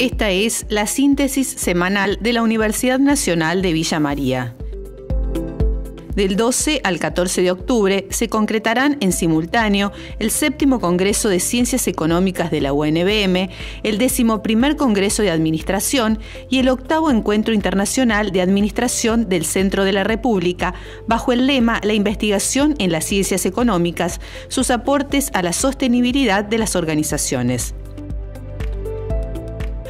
Esta es la síntesis semanal de la Universidad Nacional de Villa María. Del 12 al 14 de octubre se concretarán en simultáneo el séptimo Congreso de Ciencias Económicas de la UNBM, el décimo primer Congreso de Administración y el octavo Encuentro Internacional de Administración del Centro de la República, bajo el lema La investigación en las ciencias económicas, sus aportes a la sostenibilidad de las organizaciones.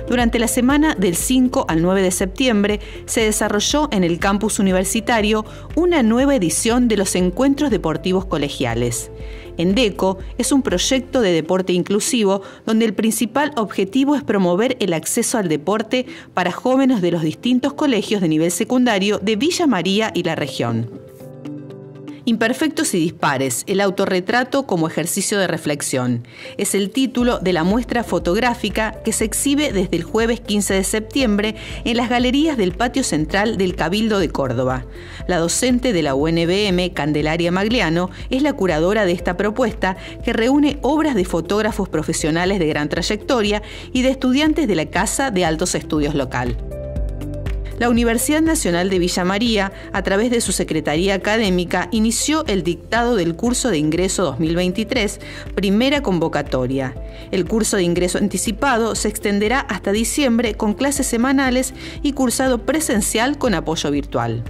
Durante la semana del 5 al 9 de septiembre se desarrolló en el campus universitario una nueva edición de los encuentros deportivos colegiales. ENDECO es un proyecto de deporte inclusivo donde el principal objetivo es promover el acceso al deporte para jóvenes de los distintos colegios de nivel secundario de Villa María y la región. Imperfectos y dispares, el autorretrato como ejercicio de reflexión. Es el título de la muestra fotográfica que se exhibe desde el jueves 15 de septiembre en las galerías del patio central del Cabildo de Córdoba. La docente de la UNBM, Candelaria Magliano, es la curadora de esta propuesta que reúne obras de fotógrafos profesionales de gran trayectoria y de estudiantes de la Casa de Altos Estudios Local la Universidad Nacional de Villa María, a través de su Secretaría Académica, inició el dictado del curso de ingreso 2023, primera convocatoria. El curso de ingreso anticipado se extenderá hasta diciembre con clases semanales y cursado presencial con apoyo virtual.